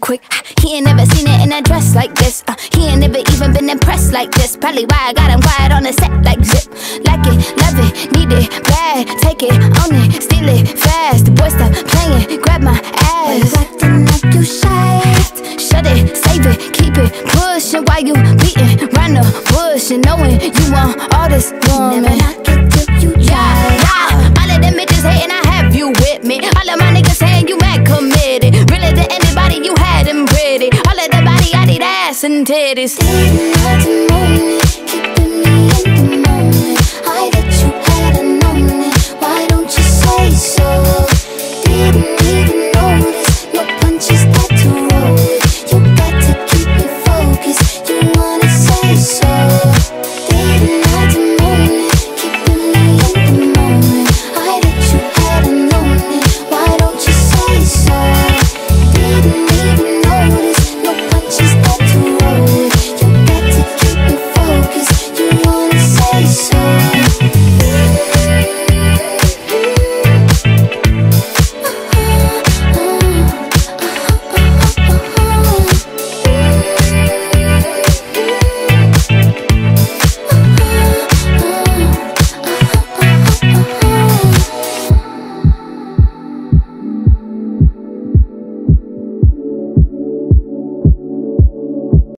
quick. He ain't never seen it in a dress like this. Uh, he ain't never even been impressed like this. Probably why I got him quiet on the set like zip. Like it, love it, need it, bad. Take it, own it, steal it, fast. The boy stop playing, grab my ass. acting like you shy. Shut it, save it, keep it pushing while you beating round the bush and knowing you want all this woman. Never titties.